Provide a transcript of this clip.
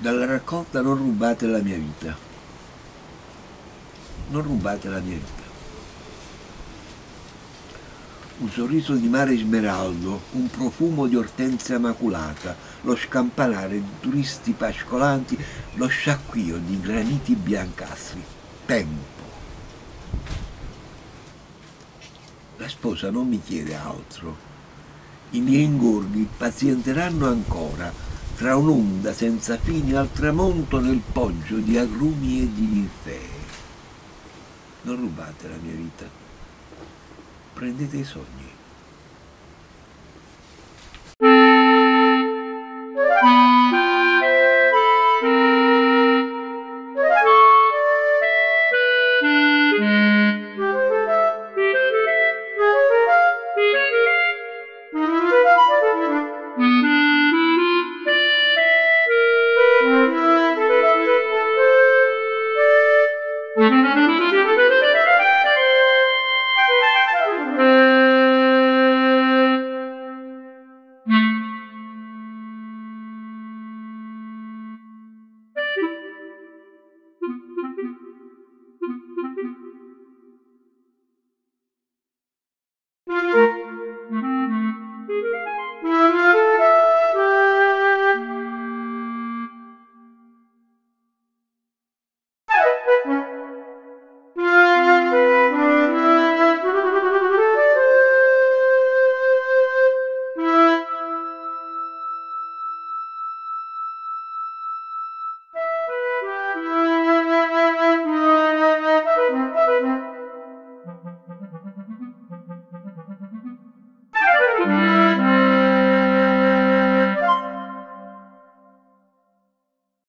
Dalla raccolta non rubate la mia vita. Non rubate la mia vita. Un sorriso di mare smeraldo, un profumo di ortensia maculata, lo scampanare di turisti pascolanti, lo sciacquio di graniti biancastri. Tempo. La sposa non mi chiede altro. I miei ingorghi pazienteranno ancora tra un'onda senza fine al tramonto nel poggio di agrumi e di ninfee. Non rubate la mia vita, prendete i sogni.